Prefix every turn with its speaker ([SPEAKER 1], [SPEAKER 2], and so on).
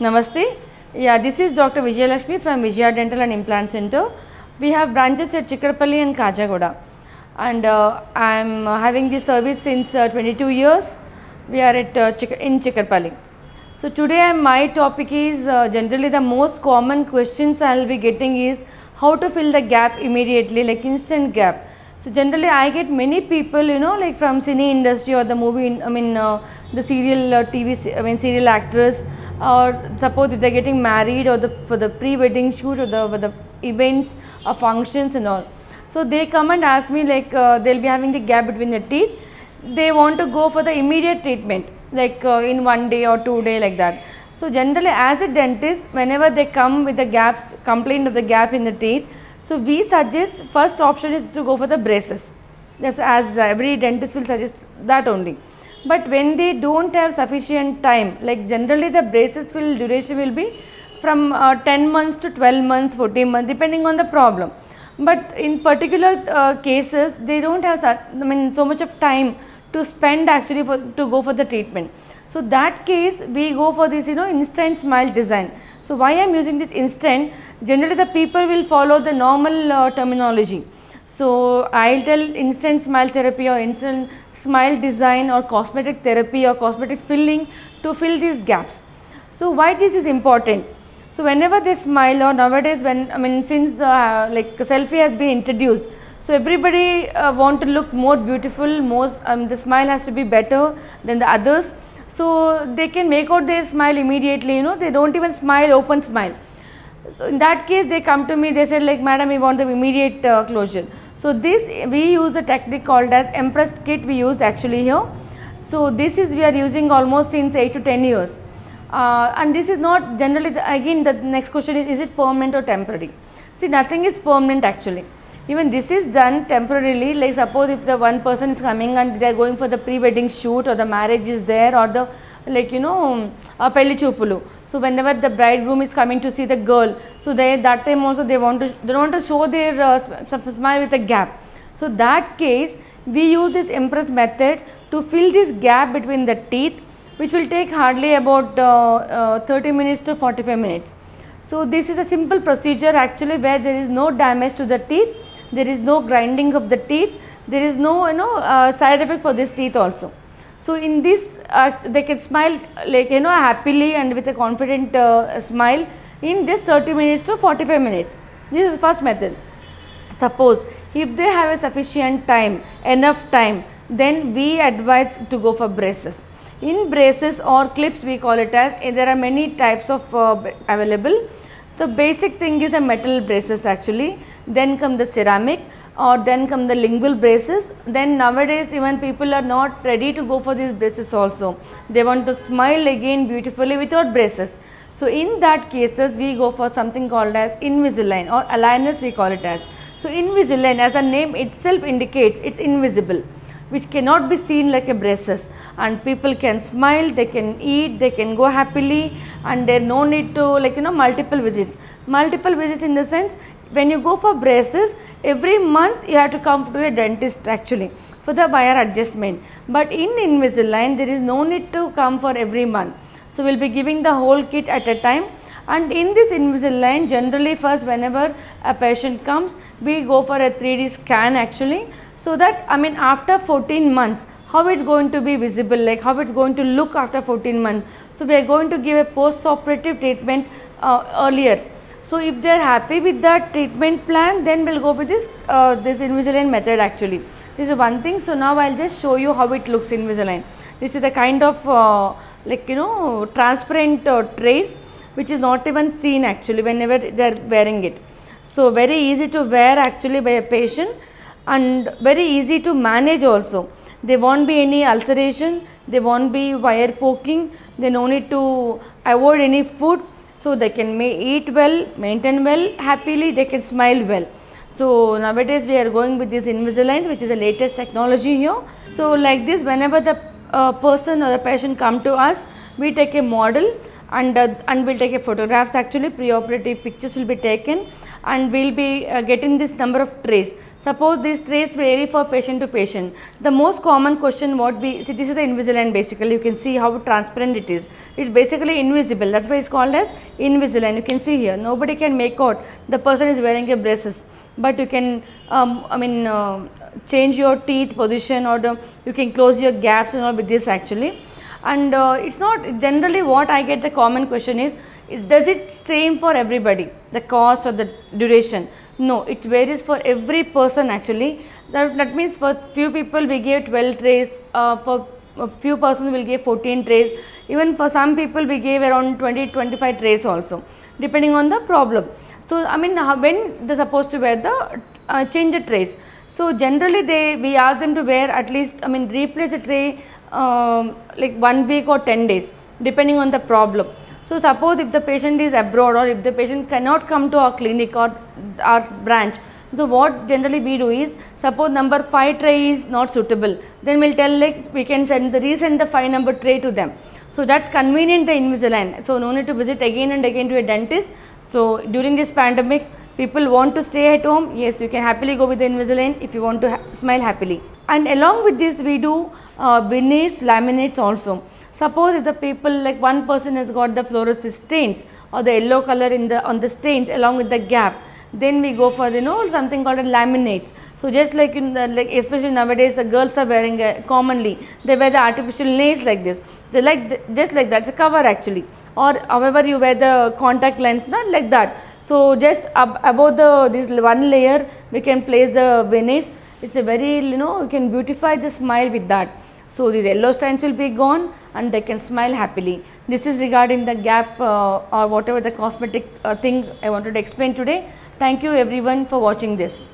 [SPEAKER 1] Namaste. Yeah, this is Dr. Vijayalakshmi from Vijaya Dental and Implant Center. We have branches at Chikkadpally and Khajaguda. And uh, I am having this service since uh, 22 years. We are at uh, Chik- in Chikkadpally. So today my topic is uh, generally the most common questions I will be getting is how to fill the gap immediately like instant gap. So generally I get many people you know like from cine industry or the movie I mean uh, the serial uh, TV I mean serial actors or suppose if they are getting married or the for the pre-wedding shoot or the the events or functions and all. So they come and ask me like uh, they'll be having the gap between the teeth. They want to go for the immediate treatment like uh, in one day or two day like that. So generally as a dentist whenever they come with the gaps complaint of the gap in the teeth so we suggest first option is to go for the braces. That's as every dentist will suggest that only but when they don't have sufficient time like generally the braces will duration will be from uh, 10 months to 12 months 14 months depending on the problem but in particular uh, cases they don't have I mean so much of time to spend actually for to go for the treatment. So that case we go for this you know instant smile design. So why I am using this instant generally the people will follow the normal uh, terminology. So I'll tell instant smile therapy or instant smile design or cosmetic therapy or cosmetic filling to fill these gaps. So why this is important? So whenever they smile or nowadays when I mean since the uh, like selfie has been introduced, so everybody uh, want to look more beautiful, most um, the smile has to be better than the others. So they can make out their smile immediately. You know they don't even smile, open smile. So in that case they come to me they said like madam we want the immediate uh, closure. So this we use a technique called as Empress kit we use actually here. So this is we are using almost since 8 to 10 years. Uh, and this is not generally the, again the next question is is it permanent or temporary see nothing is permanent actually even this is done temporarily like suppose if the one person is coming and they are going for the pre-wedding shoot or the marriage is there or the like you know a pelli choopulu so whenever the bridegroom is coming to see the girl so they that time also they want to they want to show their uh, smile with a gap. So that case we use this Empress method to fill this gap between the teeth which will take hardly about uh, uh, 30 minutes to 45 minutes. So this is a simple procedure actually where there is no damage to the teeth, there is no grinding of the teeth, there is no you know uh, side effect for this teeth also. So in this uh, they can smile like you know happily and with a confident uh, smile in this 30 minutes to 45 minutes. This is first method. Suppose if they have a sufficient time, enough time, then we advise to go for braces. In braces or clips we call it as, there are many types of uh, available. The basic thing is the metal braces actually, then come the ceramic or then come the lingual braces. Then nowadays even people are not ready to go for these braces also. They want to smile again beautifully without braces. So in that cases we go for something called as Invisalign or aligners we call it as. So Invisalign as the name itself indicates it's invisible which cannot be seen like a braces and people can smile, they can eat, they can go happily and there no need to like you know multiple visits. Multiple visits in the sense when you go for braces every month you have to come to a dentist actually for the wire adjustment but in Invisalign there is no need to come for every month. So, we will be giving the whole kit at a time and in this Invisalign generally first whenever a patient comes we go for a 3D scan actually so that I mean after 14 months how it's going to be visible like how it's going to look after 14 months. So, we are going to give a post operative treatment uh, earlier. So, if they are happy with that treatment plan then we will go with this uh, this Invisalign method actually. This is one thing. So, now I will just show you how it looks Invisalign. This is a kind of uh, like you know transparent uh, trace which is not even seen actually whenever they are wearing it. So, very easy to wear actually by a patient and very easy to manage also. There won't be any ulceration, there won't be wire poking, they no need to avoid any food. So, they can eat well, maintain well, happily they can smile well. So, nowadays we are going with this Invisalign which is the latest technology here. So, like this whenever the uh, person or the patient come to us, we take a model and uh, and we'll take a photographs actually pre-operative pictures will be taken and we'll be uh, getting this number of trays Suppose these traits vary for patient to patient. The most common question would be, see this is the Invisalign basically. You can see how transparent it is. It's basically invisible. That's why it's called as Invisalign. You can see here. Nobody can make out. The person is wearing a braces. But you can um, I mean uh, change your teeth position or the, you can close your gaps and all with this actually. And uh, it's not generally what I get the common question is, is does it same for everybody? The cost or the duration no it varies for every person actually. That, that means for few people we give 12 trays. Uh, for a few persons will give 14 trays. Even for some people we gave around 20 25 trays also depending on the problem. So i mean when they're supposed to wear the uh, change the trays. So generally they we ask them to wear at least i mean replace the tray um, like one week or 10 days depending on the problem so suppose if the patient is abroad or if the patient cannot come to our clinic or our branch so what generally we do is suppose number 5 tray is not suitable then we will tell like we can send the resend the 5 number tray to them. So that convenient the Invisalign. So no need to visit again and again to a dentist. So during this pandemic people want to stay at home yes you can happily go with the Invisalign if you want to ha smile happily. And along with this we do uh, veneers, laminates also. Suppose if the people like one person has got the fluorescent stains or the yellow color in the on the stains along with the gap then we go for you know something called a laminates. So just like in the like especially nowadays the girls are wearing a, commonly they wear the artificial nails like this they like the, just like that it's a cover actually or however you wear the contact lens not like that. So just ab above the this one layer we can place the veneers it's a very you know you can beautify the smile with that. So these yellow stains will be gone and they can smile happily. This is regarding the gap uh, or whatever the cosmetic uh, thing I wanted to explain today. Thank you everyone for watching this.